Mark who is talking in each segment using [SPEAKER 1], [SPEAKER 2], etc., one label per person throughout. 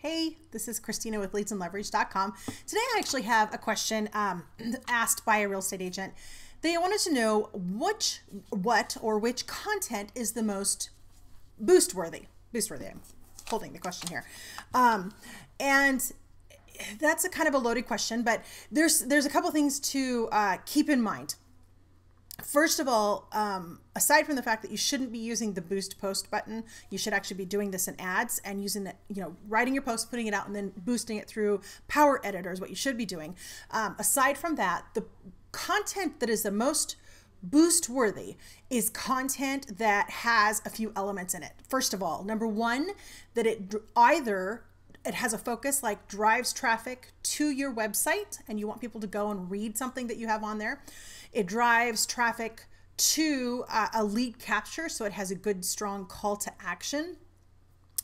[SPEAKER 1] Hey, this is Christina with leadsandleverage.com. Today I actually have a question um, asked by a real estate agent. They wanted to know which, what or which content is the most boost worthy. Boost worthy. I'm holding the question here. Um, and that's a kind of a loaded question, but there's there's a couple things to uh, keep in mind first of all, um, aside from the fact that you shouldn't be using the boost post button, you should actually be doing this in ads and using it, you know, writing your post, putting it out, and then boosting it through Power Editor is what you should be doing. Um, aside from that, the content that is the most boost worthy is content that has a few elements in it. First of all, number one, that it either it has a focus like drives traffic to your website and you want people to go and read something that you have on there. It drives traffic to uh, a lead capture, so it has a good, strong call to action.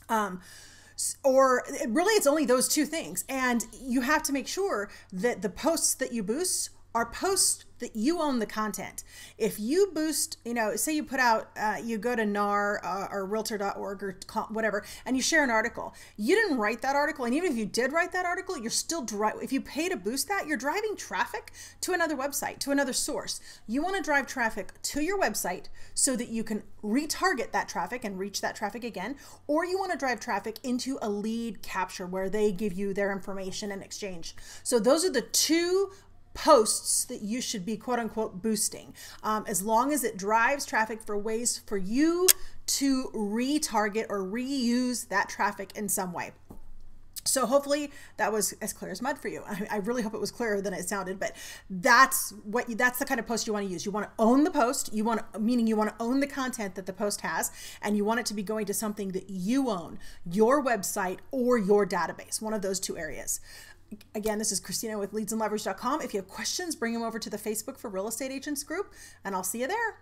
[SPEAKER 1] Um, or really, it's only those two things. And you have to make sure that the posts that you boost are posts that you own the content. If you boost, you know, say you put out, uh, you go to NAR uh, or realtor.org or whatever, and you share an article. You didn't write that article. And even if you did write that article, you're still, driving. if you pay to boost that, you're driving traffic to another website, to another source. You want to drive traffic to your website so that you can retarget that traffic and reach that traffic again, or you want to drive traffic into a lead capture where they give you their information in exchange. So those are the two posts that you should be quote unquote boosting um, as long as it drives traffic for ways for you to retarget or reuse that traffic in some way. So hopefully that was as clear as mud for you. I, I, really hope it was clearer than it sounded, but that's what you, that's the kind of post you want to use. You want to own the post. You want meaning you want to own the content that the post has, and you want it to be going to something that you own, your website or your database, one of those two areas. Again, this is Christina with leadsandleverage.com. If you have questions, bring them over to the Facebook for Real Estate Agents group, and I'll see you there.